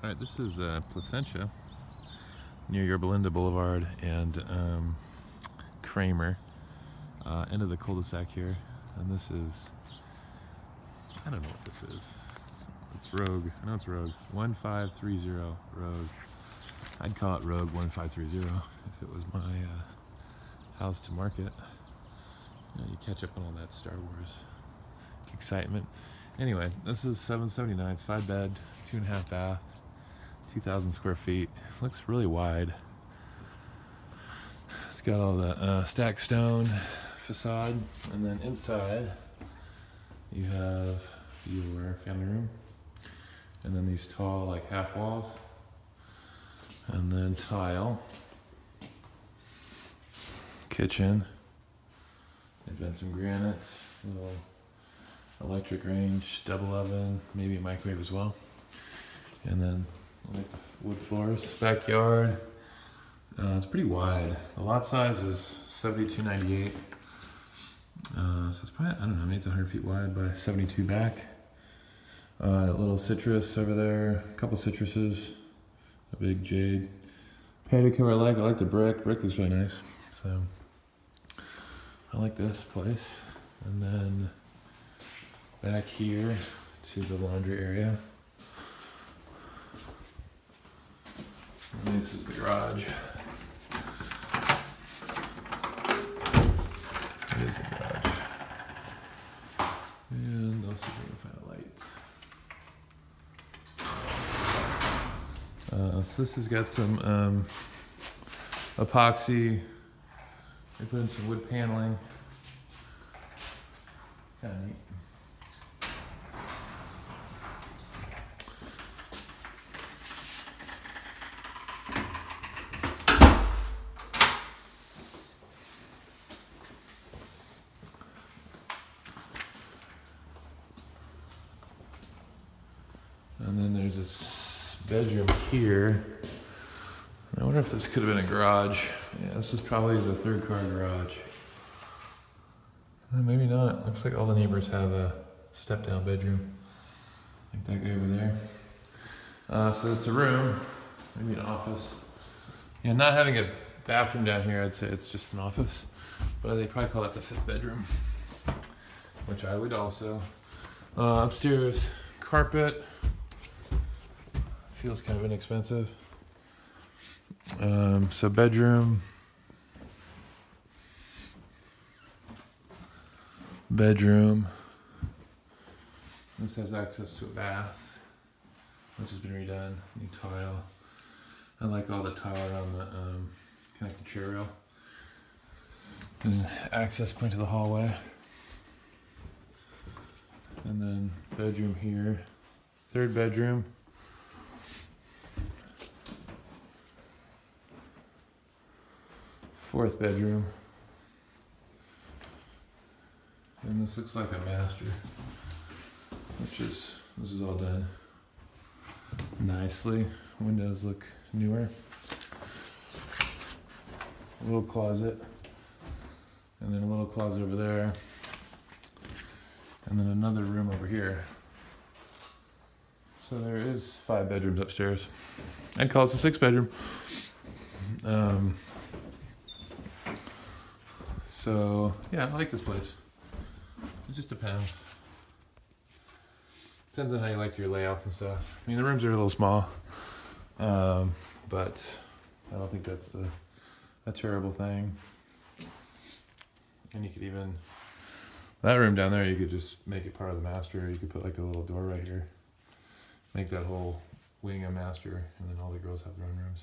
All right, this is uh, Placentia near Yorba Linda Boulevard and um, Kraemer. Uh, end of the cul-de-sac here, and this is I don't know what this is. It's, it's Rogue. I know it's Rogue. One five three zero Rogue. I'd call it Rogue one five three zero if it was my uh, house to market. You, know, you catch up on all that Star Wars excitement. Anyway, this is 779. It's five bed, two and a half bath. 2,000 square feet. Looks really wide. It's got all the uh, stacked stone facade, and then inside you have your family room, and then these tall like half walls, and then tile, kitchen, and then some granite, little electric range, double oven, maybe a microwave as well, and then like the wood floors. Backyard. Uh, it's pretty wide. The lot size is 7298. Uh, so it's probably, I don't know, maybe it's 100 feet wide by 72 back. Uh, little citrus over there, a couple citruses, a big jade. Patio I like. I like the brick. Brick looks really nice. So I like this place. And then back here to the laundry area. This is the garage. It is the garage. And I'll see if I can find a light. Uh, so this has got some um, epoxy. They put in some wood paneling. Kind of neat. There's this bedroom here. I wonder if this could have been a garage. Yeah, this is probably the third car garage. Uh, maybe not. Looks like all the neighbors have a step down bedroom. Like that guy over there. Uh, so it's a room, maybe an office. Yeah, not having a bathroom down here, I'd say it's just an office. But they probably call it the fifth bedroom, which I would also. Uh, upstairs, carpet. Feels kind of inexpensive. Um, so bedroom. Bedroom. This has access to a bath, which has been redone. New tile. I like all the tile around the um, connected chair rail. And access point to the hallway. And then bedroom here. Third bedroom. Fourth bedroom. And this looks like a master, which is, this is all done nicely. Windows look newer. A little closet. And then a little closet over there. And then another room over here. So there is five bedrooms upstairs. I'd call this a six bedroom. Um, so yeah, I like this place. It just depends. Depends on how you like your layouts and stuff. I mean, the rooms are a little small, um, but I don't think that's a, a terrible thing. And you could even that room down there, you could just make it part of the master. You could put like a little door right here. Make that whole wing a master, and then all the girls have their own rooms.